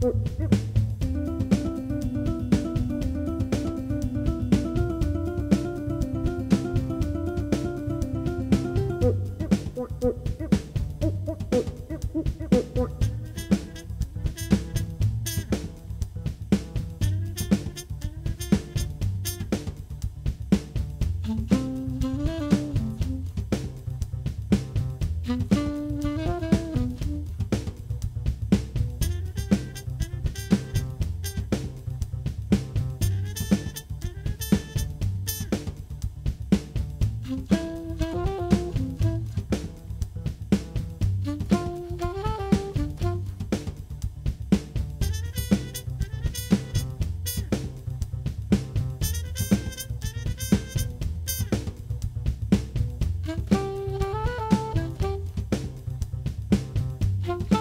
Thank thank you